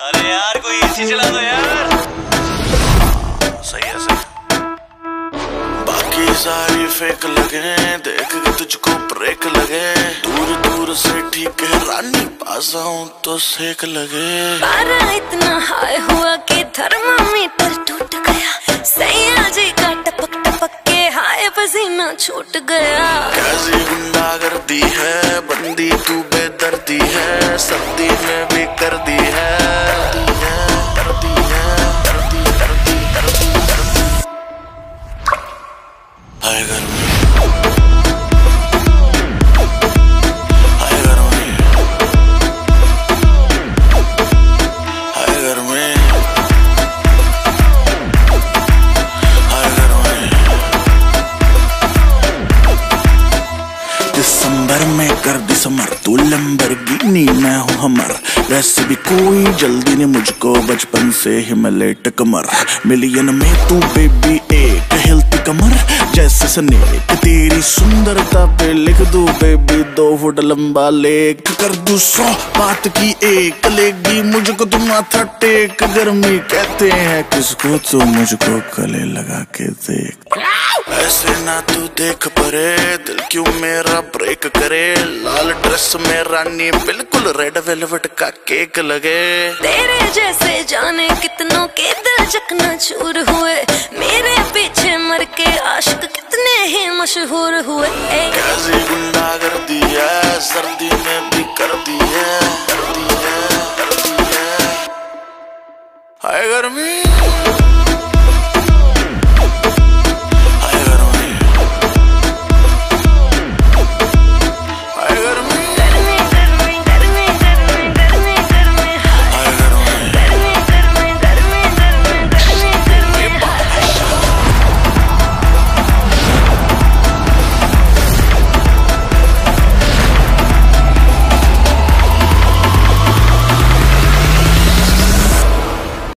अरे यार कोई एसी चला दो यार। सही है सही। बाकी सारी फेक लगे देख के तुझको ब्रेक लगे। दूर दूर से ठीक है रानी पास आऊँ तो सेक लगे। पारा इतना हाई हुआ कि थर्मामीटर टूट गया। सैया जी का टपक टपक के हाय पसीना छूट गया। कैसी गुंडागर्दी है बंदी तू बेदर्दी है सर्दी में भी कर दी है। में कर दिसंबर तू लंबरगिनी मैं हूँ हमर। भी कोई जल्दी नहीं, मुझको बचपन से ही मैं लेट कमर मिलियन में तू बेबी एक हिलती कमर। जैसे स्नेक तेरी सुंदरता पे लिख दू बेबी दो फुट लंबा लेख कर दू। सौ बात की एक लेगी, मुझको तुम माथा टेक। गर्मी कहते हैं, किसको तो मुझको गले लगा के देख? ना तू देख परे दिल क्यों मेरा ब्रेक करे? लाल ड्रेस में रानी बिल्कुल रेड वेलवेट का केक लगे। तेरे जैसे जाने कितनों के दिल चकना चूर हुए। मेरे पीछे मर के आशिक कितने ही मशहूर हुए। कैसी गुंडा कर दी है सर्दी में भी कर दी कर दी कर दी हाय गर्मी।